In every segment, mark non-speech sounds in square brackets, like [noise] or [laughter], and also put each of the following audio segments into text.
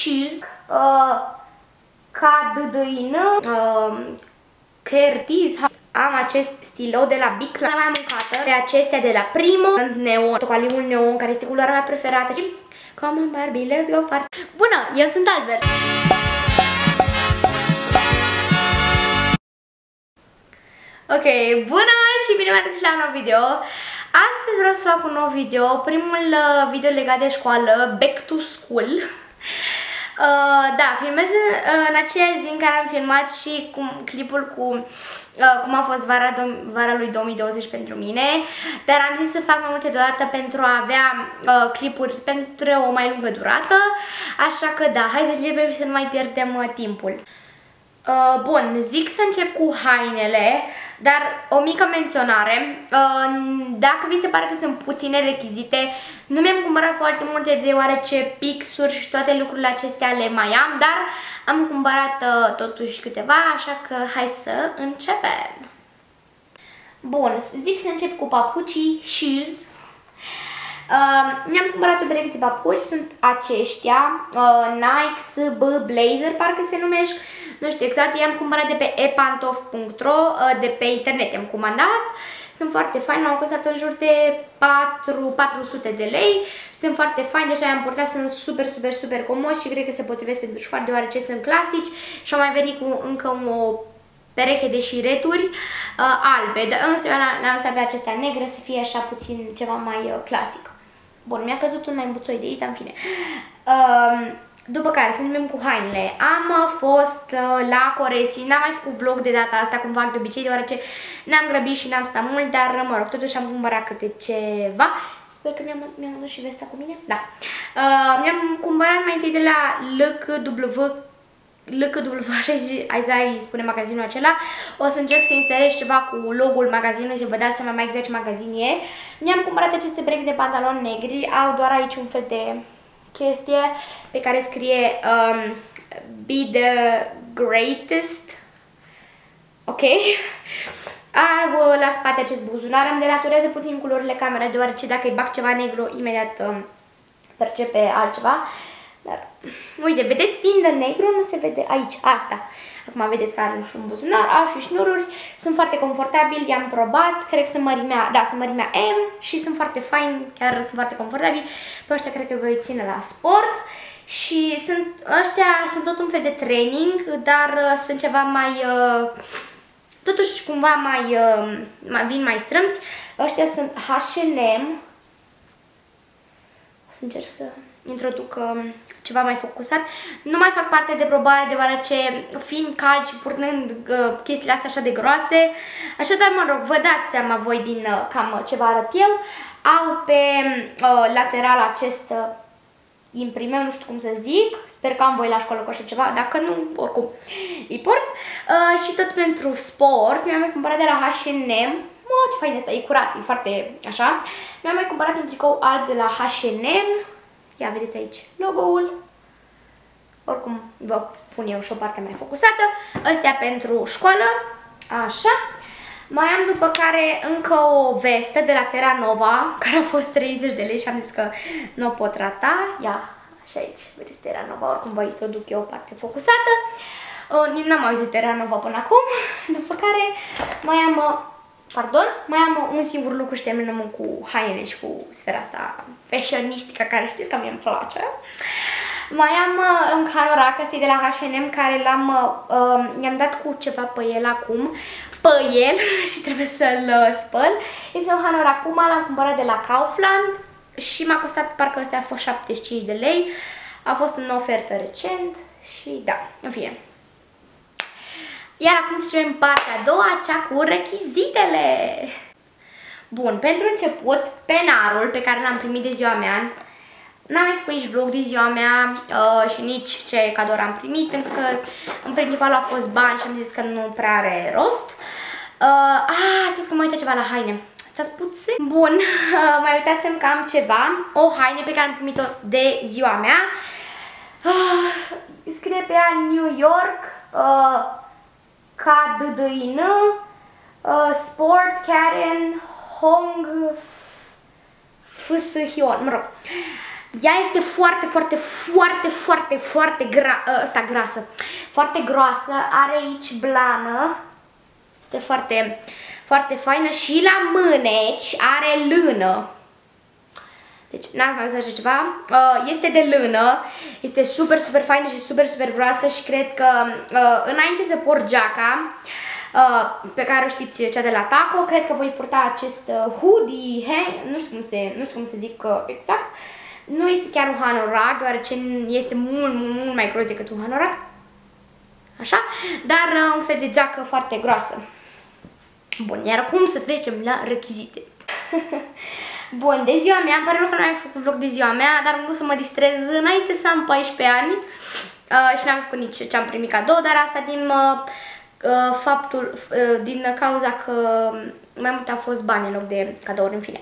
shoes, uh, ca dădăină, uh, Curtis, am acest stilou de la Bic, la mai mâncată, de acestea de la Primo, sunt neon, tocaliul neon, care este culoarea mea preferată. Come on Barbie, let's go party. Bună, eu sunt Albert. Ok, bună și bine v-am la un nou video. Astăzi vreau să fac un nou video, primul uh, video legat de școală, Back to School. Uh, da, filmez uh, în aceeași zi în care am filmat și cu, clipul cu uh, cum a fost vara, vara lui 2020 pentru mine, dar am zis să fac mai multe deodată pentru a avea uh, clipuri pentru o mai lungă durată, așa că da, hai să începem și să nu mai pierdem uh, timpul. Uh, bun, zic să încep cu hainele, dar o mică menționare. Uh, dacă vi se pare că sunt puține rechizite, nu mi-am cumpărat foarte multe deoarece pixuri și toate lucrurile acestea le mai am, dar am cumpărat uh, totuși câteva, așa că hai să începem. Bun, zic să încep cu papucii shoes. Uh, Mi-am cumpărat o pereche de papuci, sunt aceștia, uh, Nike SB Blazer, parcă se numește nu știu exact, i-am cumpărat de pe epantof.ro, ă, de pe internet am comandat, sunt foarte fain, m-au costat în jur de 4, 400 de lei, sunt foarte fain, deja i-am purtat, sunt super, super, super comozi și cred că se potrivesc pentru școală deoarece sunt clasici și am mai venit cu încă o pereche de șireturi uh, albe, dar însă eu n-am să avea acestea negre să fie așa puțin ceva mai uh, clasic. Bun, mi-a căzut un mai buțoi de aici, dar în fine. Uh, după care să începem cu hainele. Am uh, fost uh, la Coresi, n-am mai făcut vlog de data asta cum fac de obicei, deoarece n-am grăbit și n-am stat mult, dar mă rog, totuși am cumpărat câte ceva. Sper că mi-am mi adus și vesta cu mine. Da. Uh, mi-am cumpărat mai întâi de la LKW LKW, [laughs] așa îi spune magazinul acela. O să încerc să inserez ceva cu logo-ul magazinului, să vă dați seama mai exact ce magazin e. Mi-am cumpărat aceste break de pantaloni negri, au doar aici un fel de chestie pe care scrie um, Be the greatest. Ok? [laughs] Au la spate acest buzunar, îmi delaturează puțin culorile camera, deoarece dacă îi bag ceva negru, imediat um, percepe altceva. Dar, uite, vedeți, fiind de negru, nu se vede aici, a, da. Acum vedeți că are un buzunar, are și șnururi, sunt foarte confortabili, i-am probat, cred că sunt mărimea, da, sunt mărimea M și sunt foarte fain, chiar sunt foarte confortabili. Pe ăștia cred că voi ține la sport. Și sunt, ăștia sunt tot un fel de training, dar uh, sunt ceva mai, uh, totuși cumva mai, uh, mai, vin mai strâmți. Ăștia sunt H&M. O să încerc să introduc um, ceva mai focusat. Nu mai fac parte de probare deoarece fiind cald și purtând uh, chestiile astea așa de groase, așadar mă rog, vă dați seama voi din uh, cam ce vă arăt eu. Au pe uh, lateral acest uh, imprimeu, nu știu cum să zic, sper că am voi la școală cu așa ceva, dacă nu, oricum îi port. Uh, și tot pentru sport, mi-am mai cumpărat de la H&M, mă, ce fain asta, e curat, e foarte așa. Mi-am mai cumpărat un tricou alb de la H&M, Ia vedeți aici logo-ul. Oricum vă pun eu și o parte mai focusată. Astea pentru școală. Așa. Mai am după care încă o vestă de la Terra Nova, [laughs] care a fost 30 de lei și am zis că nu o pot rata. Ia, și aici, vedeți Terra Nova, oricum vă introduc eu o parte focusată. Uh, N-am auzit Terra Nova până acum. [laughs] După care mai am uh, Pardon, mai am un singur lucru și terminăm cu hainele și cu sfera asta fashionistică care știți că mie îmi place. Mai am uh, un hanorac, ăsta de la H&M, care l-am, uh, um, i-am dat cu ceva pe el acum, pe el [laughs] și trebuie să-l uh, spăl. Este un hanorac Puma, l-am cumpărat de la Kaufland și m-a costat, parcă ăsta a fost 75 de lei. A fost în ofertă recent și da, în fine. Iar acum să în partea a doua, cea cu rechizitele. Bun, pentru început, penarul pe care l-am primit de ziua mea, N-am mai făcut nici vlog de ziua mea uh, și nici ce cadou am primit, pentru că în principal a fost bani și am zis că nu prea are rost. Uh, ah, stați că mă uită ceva la haine. Stați puțin. Bun, uh, [laughs] mai uitasem că am ceva, o haine pe care am primit-o de ziua mea. Uh, scrie pe ea New York, uh, ca dădăină, uh, Sport Karen Hong Fshion, mă rog. Ea este foarte, foarte, foarte, foarte, foarte gra asta, grasă. Foarte groasă. Are aici blană. Este foarte, foarte faină. Și la mâneci are lână. Deci n-am mai văzut așa ceva. Uh, este de lână, este super, super faină și super, super groasă și cred că uh, înainte să port geaca, uh, pe care o știți, cea de la Taco, cred că voi purta acest uh, hoodie, he? nu știu cum se, nu știu cum se zic uh, exact. Nu este chiar un hanorac, deoarece este mult, mult, mult mai gros decât un hanorac. Așa, dar uh, un fel de geacă foarte groasă. Bun, iar acum să trecem la rechizite. [laughs] Bun, de ziua mea, îmi pare rău că nu am făcut vlog de ziua mea, dar am vrut să mă distrez înainte să am 14 ani uh, și n-am făcut nici ce am primit cadou, dar asta din uh, uh, faptul, uh, din cauza că mai mult a fost bani în loc de cadouri, în fine.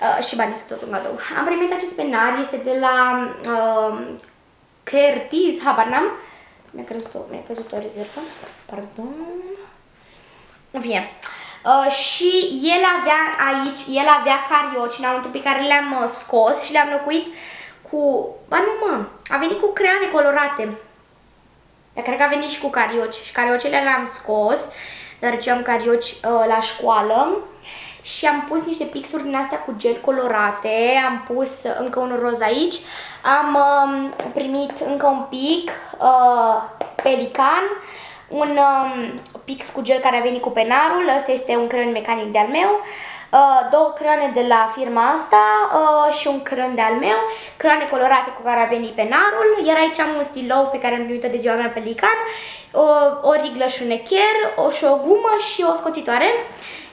Uh, și banii sunt tot un cadou. Am primit acest penar, este de la uh, Curtis, habar n-am. Mi-a căzut, mi căzut o rezervă, pardon. În fine. Uh, și el avea aici, el avea carioci în înăuntru pe care le-am uh, scos și le-am locuit cu... Ba nu mă, a venit cu creane colorate. Dar cred că a venit și cu carioci. Și cariocele le-am scos, deoarece am carioci uh, la școală. Și am pus niște pixuri din astea cu gel colorate, am pus încă un roz aici, am uh, primit încă un pic uh, pelican, un um, pix cu gel care a venit cu penarul, ăsta este un creion mecanic de-al meu, uh, două creioane de la firma asta uh, și un creion de-al meu, creioane colorate cu care a venit penarul, iar aici am un stilou pe care am primit-o de ziua mea pelican, o, o riglă și un echer, o, și o gumă și o scoțitoare.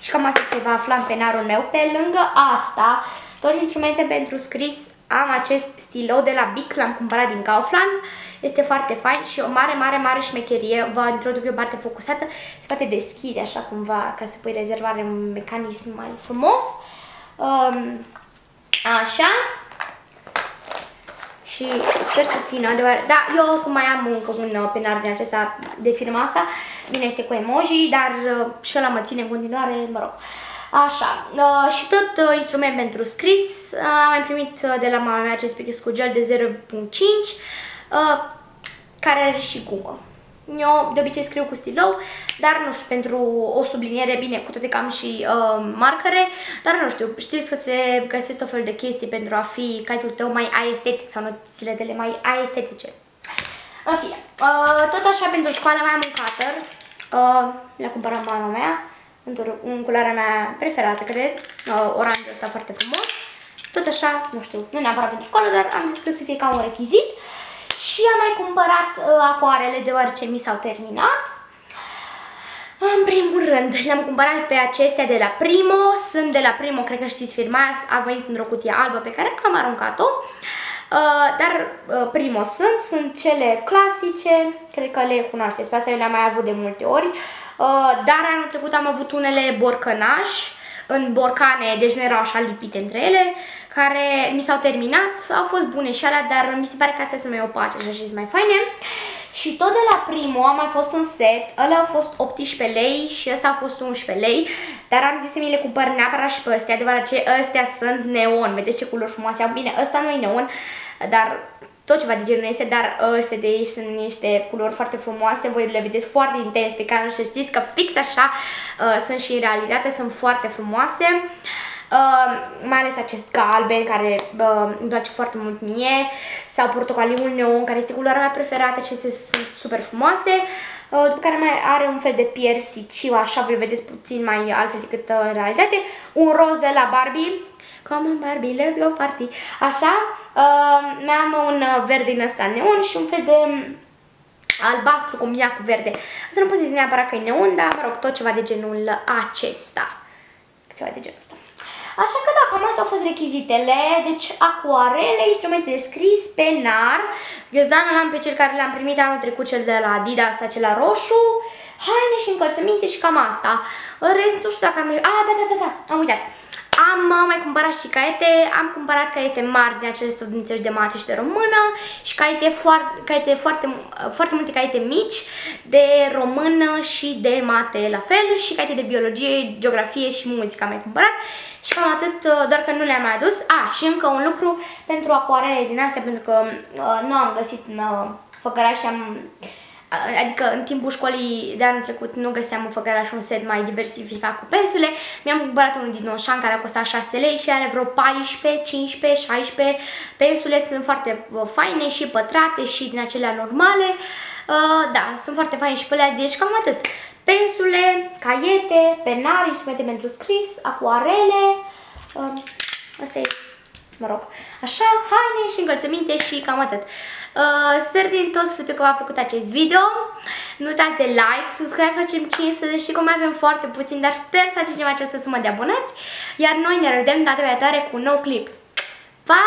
Și cam asta se va afla în penarul meu. Pe lângă asta, toți instrumente pentru scris am acest stilou de la Bic, l-am cumpărat din Kaufland. Este foarte fain și o mare, mare, mare șmecherie. Vă introduc eu parte focusată. Se poate deschide așa cumva ca să pui rezervare un mecanism mai frumos. Um, așa. Și sper să țină. Da, eu acum mai am încă un uh, penar din acesta de firma asta. Bine, este cu emoji, dar uh, și ăla mă ține în continuare, mă rog. Așa, uh, și tot uh, instrument pentru scris, uh, am mai primit uh, de la mama mea acest pix cu gel de 0.5, uh, care are și gumă. Eu de obicei scriu cu stilou, dar nu știu, pentru o subliniere, bine, cu toate că am și uh, marcare, dar nu știu, știți că se găsesc tot fel de chestii pentru a fi caitul tău mai aestetic sau notițele tale mai aestetice. În fine, uh, tot așa pentru școală mai am un cutter, uh, le-a cumpărat mama mea, în culoarea mea preferată, cred, uh, oranjul ăsta foarte frumos. Tot așa, nu știu, nu neapărat pentru școală, dar am zis că să fie ca un rechizit. Și am mai cumpărat uh, acoarele, deoarece mi s-au terminat. În primul rând, le-am cumpărat pe acestea de la Primo, sunt de la Primo, cred că știți firma a venit într-o cutie albă pe care am aruncat-o. Uh, dar uh, Primo sunt, sunt cele clasice, cred că le cunoașteți, pe astea eu le-am mai avut de multe ori. Uh, dar anul trecut am avut unele borcănaș în borcane, deci nu erau așa lipite între ele, care mi s-au terminat, au fost bune și alea, dar mi se pare că astea sunt mai opace și așa mai faine. Și tot de la primul a mai fost un set, ăla au fost 18 lei și ăsta a fost 11 lei, dar am zis să mi le cumpăr neapărat și pe astea, deoarece astea sunt neon, vedeți ce culori frumoase au. Bine, ăsta nu e neon, dar tot ceva de genul este, dar ăstea de aici sunt niște culori foarte frumoase, voi le vedeți foarte intens pe care să știți că fix așa uh, sunt și în realitate, sunt foarte frumoase. Uh, mai ales acest galben care uh, îmi place foarte mult mie sau portocaliul neon care este culoarea mea preferată și sunt super frumoase. Uh, după care mai are un fel de piersiciu așa, voi vedeți puțin mai altfel decât uh, în realitate. Un roz de la Barbie. Come on Barbie, let's go party. Așa, uh, mai am un uh, verde din ăsta neon și un fel de albastru combinat cu verde. Asta nu pot zice neapărat că e neon, dar mă rog, tot ceva de genul acesta. Ceva de genul ăsta. Așa că da, cam astea au fost rechizitele, deci acoarele, instrumente de scris, penar, ghiozdanul am pe cel care l-am primit anul trecut, cel de la Adidas, acela roșu, haine și încălțăminte și cam asta. În rest, nu știu dacă am... A, da, da, da, da, am uitat. Am mai cumpărat și caiete, am cumpărat caiete mari din acele studențești de mate și de română și caiete foarte, caiete foarte, foarte multe caiete mici de română și de mate la fel și caiete de biologie, geografie și muzică am mai cumpărat și cam atât, doar că nu le-am mai adus. A, și încă un lucru pentru acoarele din astea, pentru că uh, nu am găsit în uh, făcăraș și am adică în timpul școlii de anul trecut nu găseam în făcăraș un set mai diversificat cu pensule. Mi-am cumpărat unul din Oșan care a costat 6 lei și are vreo 14, 15, 16 pensule. Sunt foarte uh, faine și pătrate și din acelea normale. Uh, da, sunt foarte faine și pe alea, deci cam atât. Pensule, caiete, penari, instrumente pentru scris, acuarele. Uh, asta e mă rog, așa, haine și încălțăminte și cam atât. Uh, sper din tot sufletul că v-a plăcut acest video. Nu uitați de like, subscribe, facem 500, știi că mai avem foarte puțin, dar sper să atingem această sumă de abonați. Iar noi ne revedem data viitoare cu un nou clip. Pa!